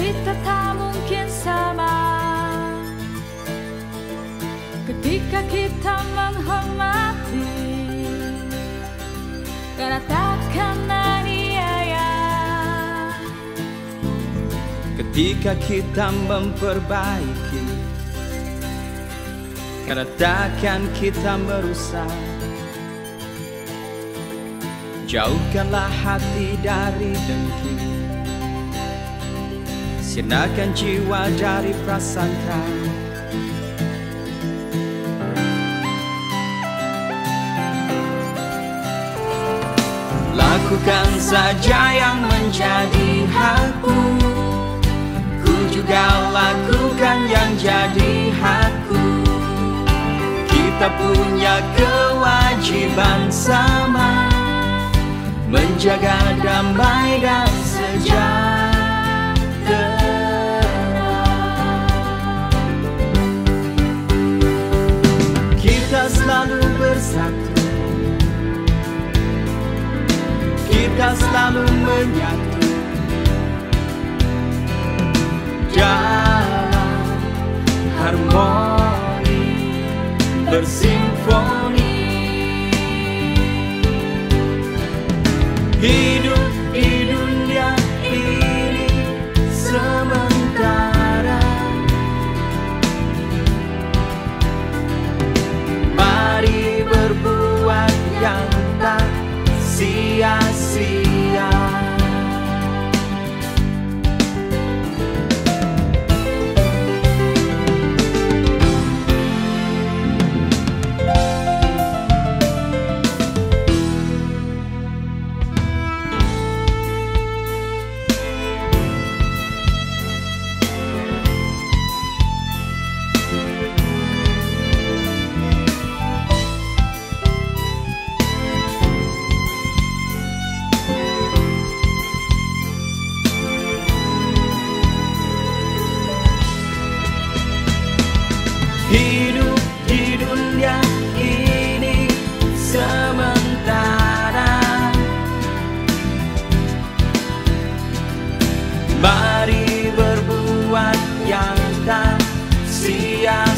kita tak mungkin sama ketika kita menghormati karena takkan aniaya ketika kita memperbaiki karena takkan kita merusak jauhkanlah hati dari dengki Sirnakan jiwa dari prasangka. Lakukan saja yang menjadi hakku. Ku juga lakukan yang jadi hakku. Kita punya kewajiban sama. Menjaga damai dan sejahtera kita selalu menyatu. Dalam harmoni bersimfoni. Hidup di dunia ini sementara. Mari berbuat yang tak see. I time. See ya.